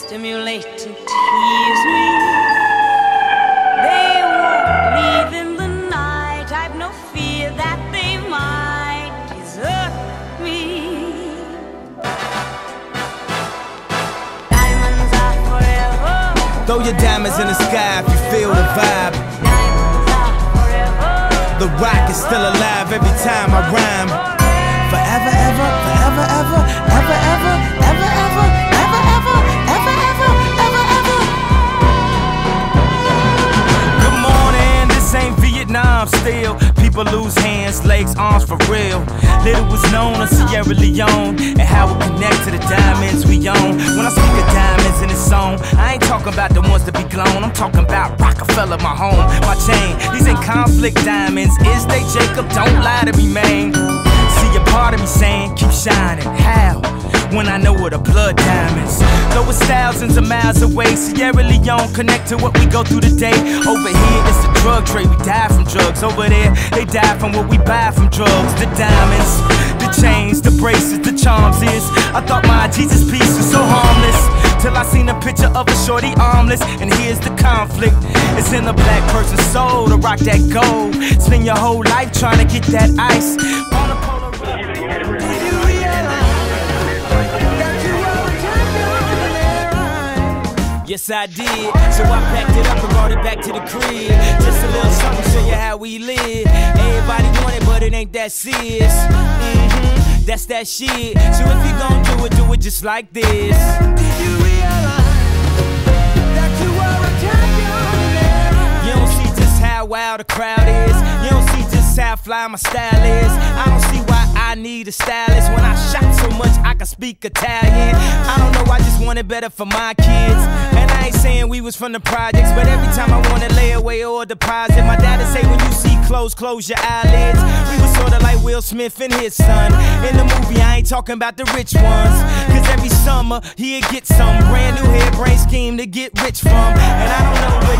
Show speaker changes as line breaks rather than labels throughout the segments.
stimulate and tease me. They won't leave in the night. I've no fear that they might desert me. Diamonds are forever.
Throw your diamonds in the sky if you feel the vibe.
Diamonds are forever.
The rock is still alive every time I rhyme. Vietnam still. People lose hands, legs, arms for real. Little was known of Sierra Leone and how it connect to the diamonds we own. When I speak of diamonds in this song, I ain't talking about the ones that be glown. I'm talking about Roc-A-Fella, my home, my chain. These ain't conflict diamonds. Is they Jacob? Don't lie to me, man. See a part of me saying, keep shining. How? When I know what a blood diamonds. Though it's thousands of miles away, Sierra Leone connect to what we go through today. Over here, it's the drug trade. We die from drugs. Over there, they die from what we buy from drugs. The diamonds, the chains, the braces, the charms is. I thought my Jesus piece was so harmless. Till I seen a picture of a shorty armless. And here's the conflict. It's in the black person's soul to rock that gold. Spend your whole life trying to get that ice. Yes, I did. So I packed it up and brought it back to the crib. Just a little something, to show you how we live. Everybody want it, but it ain't that serious. hmm That's that shit. So if you gon' do it, do it just like this. Did you realize that you are a champion? You don't see just how wild the crowd is. You don't see just how fly my style is. I don't see why I need a stylist when I shot so much I can speak Italian. I don't know, I just want it better for my kids. I ain't saying we was from the projects, but every time I wanna lay away or deposit, my dad'd say when you see clothes, close your eyelids. We was sorta like Will Smith and his son. In the movie, I ain't talking about the rich ones. Cause every summer he'd get some brand new hairbrain scheme to get rich from. And I don't know what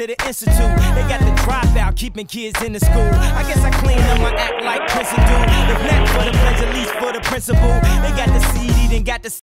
to the institute. They got the dropout, keeping kids in the school. I guess I clean up my act like Prince do. If not for the pledge, at least for the principal. They got the CD, then got the